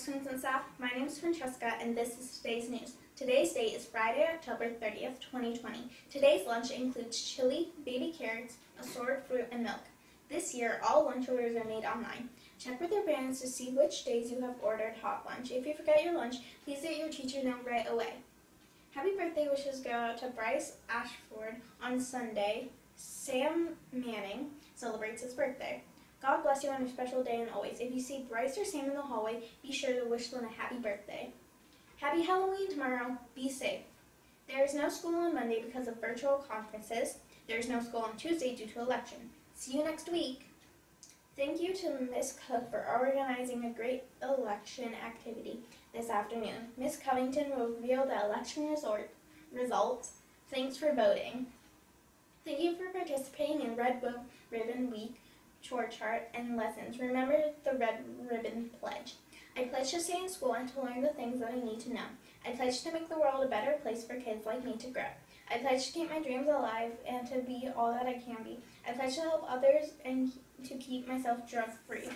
Students and Staff. My name is Francesca, and this is today's news. Today's date is Friday, October 30th, 2020. Today's lunch includes chili, baby carrots, assorted fruit, and milk. This year, all lunch orders are made online. Check with your parents to see which days you have ordered hot lunch. If you forget your lunch, please let your teacher know right away. Happy birthday wishes go out to Bryce Ashford on Sunday. Sam Manning celebrates his birthday. God bless you on your special day and always. If you see Bryce or Sam in the hallway, be sure to wish them a happy birthday. Happy Halloween tomorrow. Be safe. There is no school on Monday because of virtual conferences. There is no school on Tuesday due to election. See you next week. Thank you to Miss Cook for organizing a great election activity this afternoon. Miss Covington will reveal the election resort results. Thanks for voting. Thank you for participating in Red Ribbon Week chore chart and lessons. Remember the Red Ribbon Pledge. I pledge to stay in school and to learn the things that I need to know. I pledge to make the world a better place for kids like me to grow. I pledge to keep my dreams alive and to be all that I can be. I pledge to help others and to keep myself drug free.